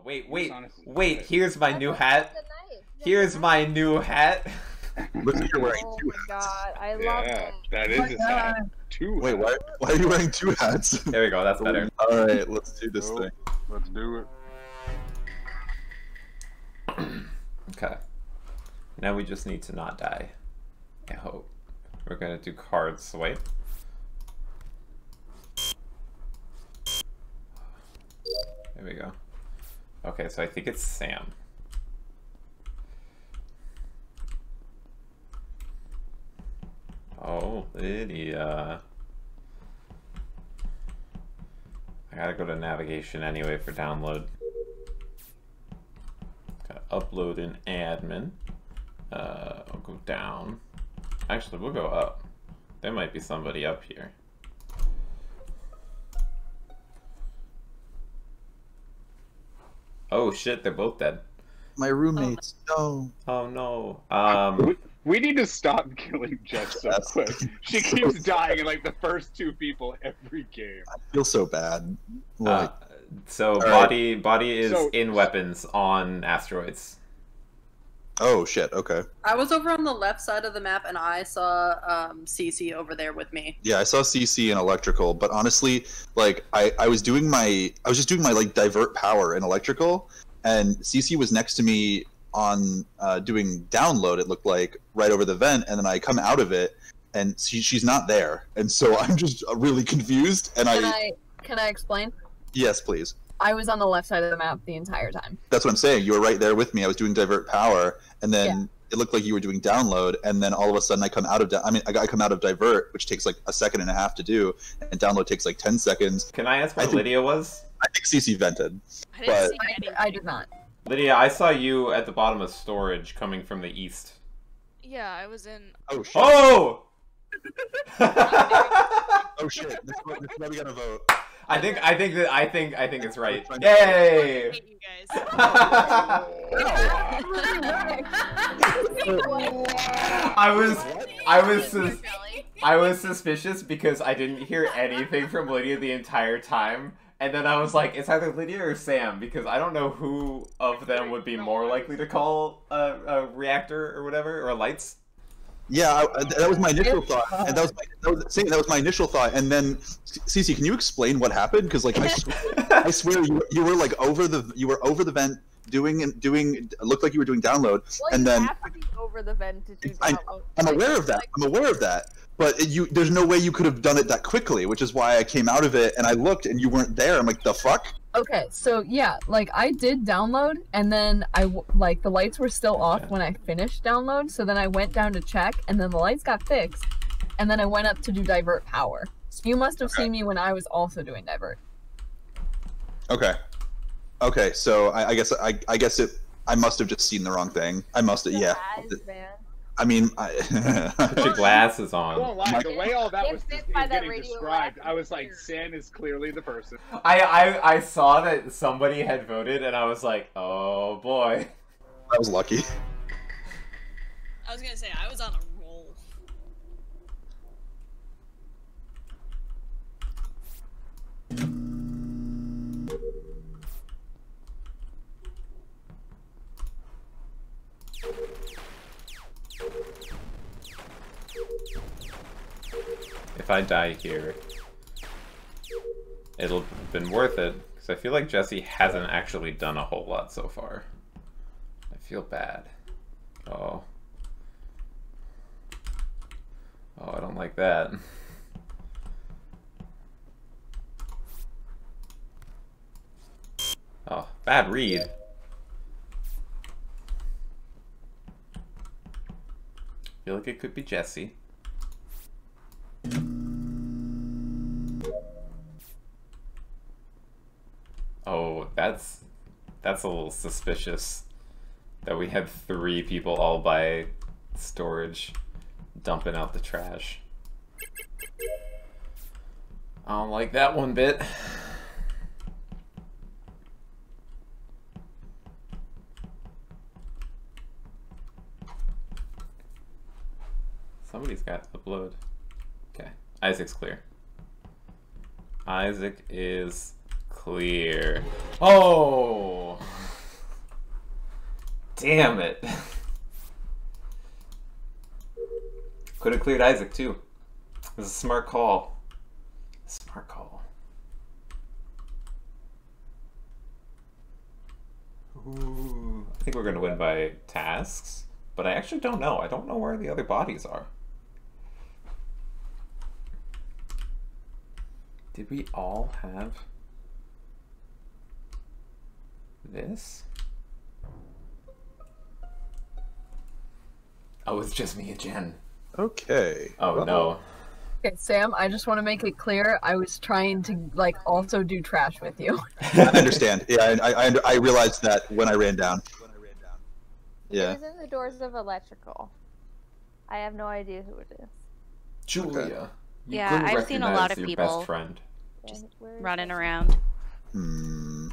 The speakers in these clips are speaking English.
Oh wait, wait, wait! Here's my new hat. Here's my new hat. Look, like you're wearing Oh two my god, I love Yeah, him. that oh is his hat. Two. Wait, why, why are you wearing two hats? There we go. That's better. Alright, let's do this Nope. thing. Let's do it. Okay. Now we just need to not die. I hope. We're gonna do card swipe. There we go. Okay, so I think it's Sam. Oh, Lydia. I gotta go to navigation anyway for download. Gotta upload an admin. Uh, I'll go down. Actually, we'll go up. There might be somebody up here. Oh shit, they're both dead. My roommates, no. Oh no. Um, We- We need to stop killing Jess so quick. She keeps dying in like the first two people every game. I feel so bad. uh, Like, so right. body body is So- in weapons on asteroids. Oh shit, okay. I was over on the left side of the map and I saw um, Cece over there with me. Yeah, I saw CC in electrical, but honestly, like I, I was doing my I was just doing my like divert power in electrical, and CC was next to me on uh, doing download. It looked like right over the vent, and then I come out of it, and she, she's not there, and so I'm just really confused. And Can I I can I explain? yes, please. I was on the left side of the map the entire time. That's what I'm saying. You were right there with me. I was doing divert power, and then it looked like you were doing download, and then all of a sudden I come out of. Di- I mean, I, I come out of divert, which takes like a second and a half to do, and download takes like ten seconds. Can I ask I where think- Lydia was? I think CC vented. I didn't But- see I, anything. I did not. Lydia, I saw you at the bottom of storage coming from the east. Yeah, I was in. Oh shit! Oh! Oh shit! This, is what- this is why we gotta vote. I think I think that I think I think it's right. I Yay! hate you guys. I was I was sus- I was suspicious because I didn't hear anything from Lydia the entire time. And then I was like, it's either Lydia or Sam because I don't know who of them would be more likely to call a, a reactor or whatever or lights. Yeah, I, I- that was my initial thought, and that was my, that was, same, that was my initial thought. And then, Cece, can you explain what happened? Because like I, sw- I swear you, were- you were like over the you were over the vent doing and doing. Looked like you were doing download. Well, And you then- have to be over the vent to do I- download. I'm aware of that. I'm aware of that. But it, you, there's no way you could have done it that quickly, which is why I came out of it and I looked and you weren't there. I'm like, the fuck? Okay, so yeah, like I did download, and then I like the lights were still off when I finished download. So then I went down to check, and then the lights got fixed, and then I went up to do divert power. So you must have Okay. seen me when I was also doing divert. Okay. Okay, so I, I guess I, I guess it. I must have just seen the wrong thing. I must have. Yeah. I mean, I. Put your glasses I won't on. lie, the way all that Get was just that getting described, I was like, weird. Sam is clearly the person. I, I I saw that somebody had voted and I was like, oh boy. I was lucky. I was gonna say I was on a If I die here, it'll have been worth it because I feel like Jesse hasn't actually done a whole lot so far. I feel bad. Oh. Oh, I don't like that. Oh, bad read. feel like it could be Jesse. That's that's a little suspicious that we had three people all by storage dumping out the trash. I don't like that one bit. Somebody's got to upload. Okay. Isaac's clear. Isaac is clear. Oh! Damn it. Could have cleared Isaac too. It was a smart call. Smart call. Ooh, I think we're gonna win by tasks, but I actually don't know. I don't know where the other bodies are. Did we all have this? Oh, it's just me and Jen. Okay. Oh well, no. Okay, Sam, I just want to make it clear I was trying to like also do trash with you. I understand. Yeah, I, I, I realized that when I ran down. When I ran down. Yeah. Who's in the doors of electrical? I have no idea who it is. Julia. You Yeah, I've seen a lot of people Best friend. Just running around. Hmm.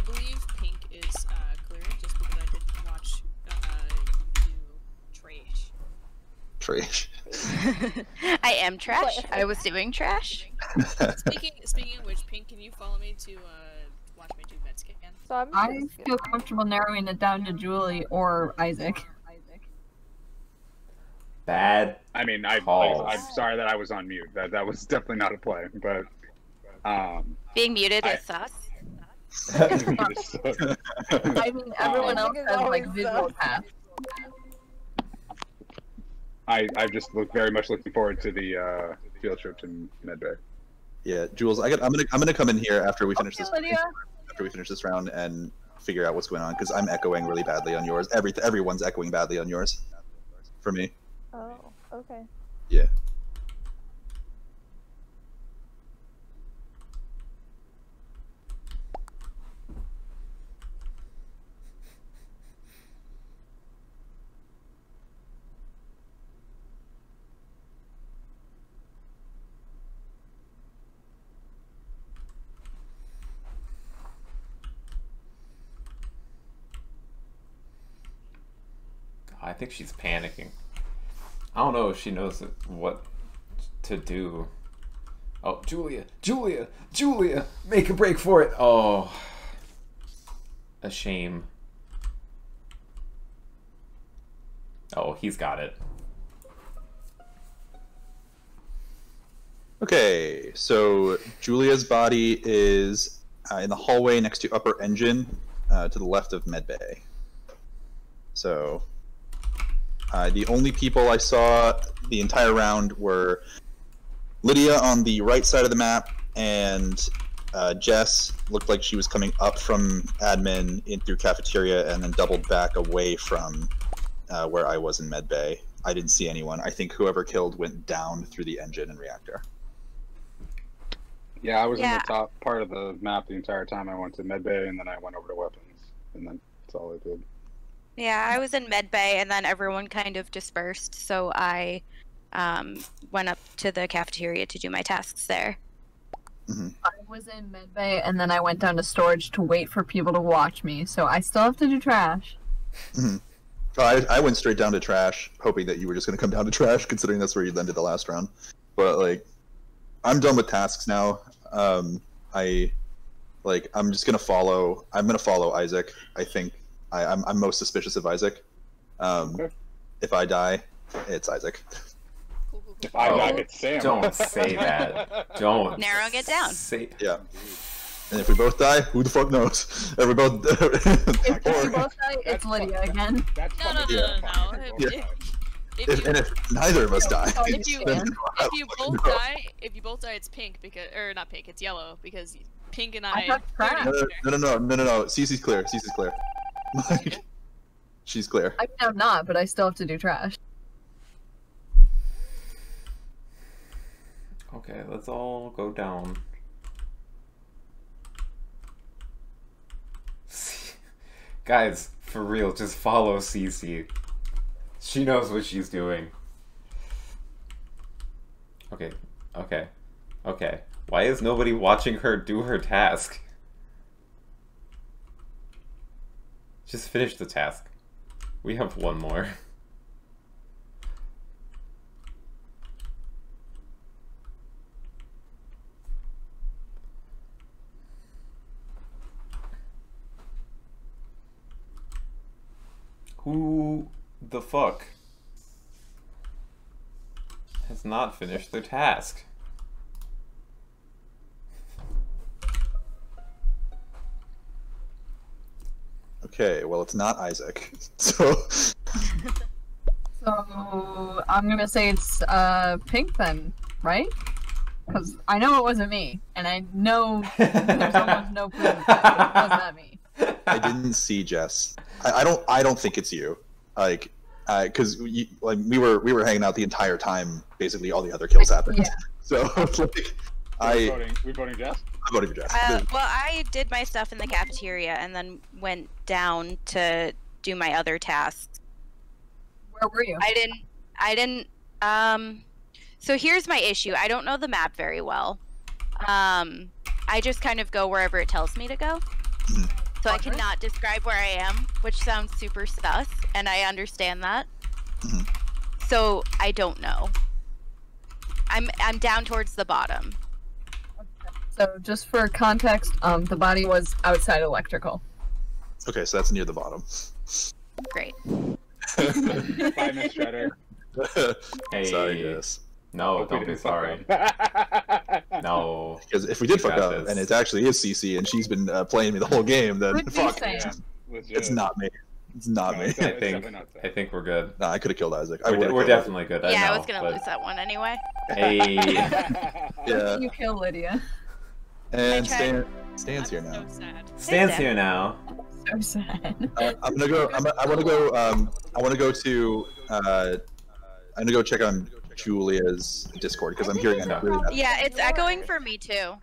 I believe Pink is uh, clear just because I did watch uh, you do trash. Trash. I am trash. I was doing trash. Speaking speaking of which, Pink, can you follow me to uh, watch me do med scan? So I'm I just gonna- feel comfortable narrowing it down to Julie or Isaac. Isaac. Bad. I mean, I, Calls. I, am sorry that I was on mute. That that was definitely not a play, but um, Being muted I- is sus. Just, I mean, everyone else has like visual sus. path. I I just look very much looking forward to the uh, field trip to Medbay. Yeah, Jules, I got, I'm gonna I'm gonna come in here after we finish Okay, this Lydia. after we finish this round and figure out what's going on because I'm echoing really badly on yours. Every everyone's echoing badly on yours. For me. Oh, okay. Yeah. I think she's panicking. I don't know if she knows what to do. Oh, Julia, Julia, Julia, make a break for it. Oh, a shame. Oh, he's got it. Okay, so Julia's body is uh, in the hallway next to upper engine, uh, to the left of medbay. So, uh, the only people I saw the entire round were Lydia on the right side of the map, and uh, Jess looked like she was coming up from admin in through cafeteria and then doubled back away from uh, where I was in medbay. I didn't see anyone. I think whoever killed went down through the engine and reactor. Yeah, I was in Yeah. the top part of the map the entire time. I went to Medbay and then I went over to weapons, and then that's all I did. Yeah, I was in med bay, and then everyone kind of dispersed, so I um, went up to the cafeteria to do my tasks there. I was in medbay and then I went down to storage to wait for people to watch me. So I still have to do trash. Oh, I, I went straight down to trash, hoping that you were just going to come down to trash, considering that's where you landed the last round. But like, I'm done with tasks now. Um, I like I'm just gonna follow. I'm gonna follow Isaac. I think I, I'm I'm most suspicious of Isaac. Um, Okay. if I die, it's Isaac. If I Oh, die, it's Sam. don't say that. Don't Narrowing it down. Say, Yeah. And if we both die, who the fuck knows? If we both. If we both die, it's That's Lydia fucking- again. That's No, no, fucking no, no, no. If, Yeah. if, if, you, and if neither of us die, Oh, if you then if you both know. die, if you both die, it's pink because or not pink, it's yellow because pink and I I. thought we already crap. No, no, no, no, no, no, no. Cece's clear. Cece's clear. Like, she's clear. I mean, I'm not, but I still have to do trash. Okay, let's all go down. Guys, for real, just follow Cece. She knows what she's doing. Okay, okay, okay. Why is nobody watching her do her task? Just finish the task. We have one more. Who the fuck has not finished their task? Okay, well, it's not Isaac. So, So I'm gonna say it's uh pink then, right? Because I know it wasn't me, and I know there's almost no proof that it was not me. I didn't see Jess. I, I don't. I don't think it's you. Like, because like we were we were hanging out the entire time. Basically, all the other kills happened. Yeah. So like, We I voting. We voting Jess. I voted for Jess. Uh, well, I did my stuff in the cafeteria and then went down to do my other tasks. Where were you? I didn't. I didn't. Um. So here's my issue. I don't know the map very well. Um. I just kind of go wherever it tells me to go. Mhm. So I cannot describe where I am, which sounds super sus, and I understand that. Mhm. So I don't know. I'm I'm down towards the bottom. So just for context, um, the body was outside electrical. Okay, so that's near the bottom. Great. Bye, Miss Shredder. Hey, Sorry, Jess. no, Hope don't be sorry. No. Because if we did fuck up, and it actually is CC, and she's been uh, playing me the whole game, then Could be fuck. Yeah, legit. It's not me. It's not No, me. it's I think. I think we're good. Nah, I could have killed Isaac. I We're, we're definitely good. I yeah, know, I was gonna but- lose that one anyway. Hey. Yeah. You kill Lydia. And I. Stan, Stan's I'm here now. so sad. Stan's Sam. here now. So sad. Uh, I'm gonna go. I'm, I want to go. Um, I want to go to. Uh, I'm gonna go check on Julia's Discord because I'm hearing a really bad. Yeah, it's echoing for me too.